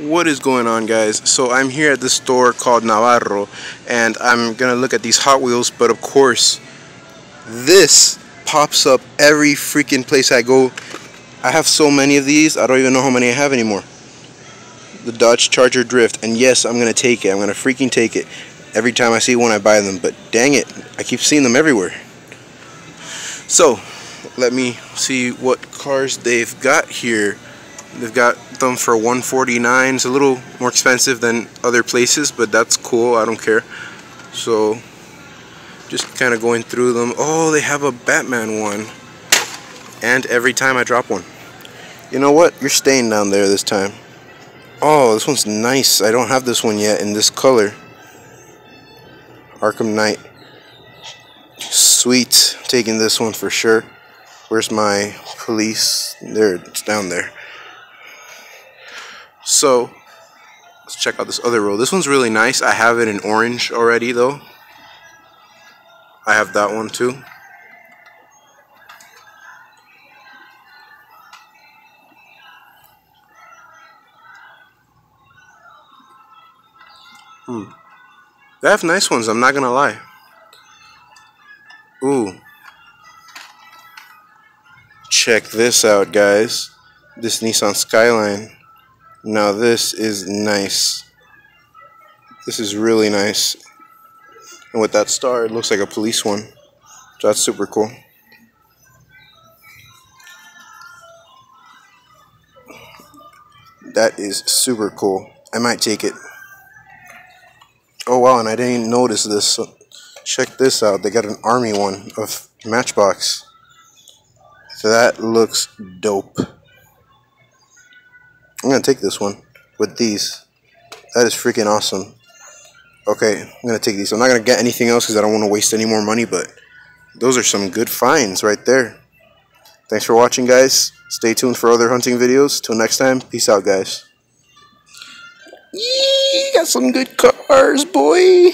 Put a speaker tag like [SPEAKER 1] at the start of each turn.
[SPEAKER 1] What is going on guys? So I'm here at this store called Navarro and I'm gonna look at these Hot Wheels but of course this pops up every freaking place I go. I have so many of these I don't even know how many I have anymore. The Dodge Charger Drift and yes I'm gonna take it. I'm gonna freaking take it. Every time I see one I buy them but dang it I keep seeing them everywhere. So let me see what cars they've got here. They've got them for 149 It's a little more expensive than other places, but that's cool. I don't care. So, just kind of going through them. Oh, they have a Batman one. And every time I drop one. You know what? You're staying down there this time. Oh, this one's nice. I don't have this one yet in this color. Arkham Knight. Sweet. Taking this one for sure. Where's my police? There, it's down there. So, let's check out this other row. This one's really nice. I have it in orange already, though. I have that one, too. Hmm. They have nice ones, I'm not gonna lie. Ooh. Check this out, guys. This Nissan Skyline. Now this is nice. This is really nice. And with that star, it looks like a police one. So that's super cool. That is super cool. I might take it. Oh wow, and I didn't notice this. So check this out. They got an army one of Matchbox. So that looks dope. I'm gonna take this one with these. That is freaking awesome. Okay, I'm gonna take these. I'm not gonna get anything else because I don't want to waste any more money, but those are some good finds right there. Thanks for watching, guys. Stay tuned for other hunting videos. Till next time, peace out, guys. Yee, got some good cars, boy.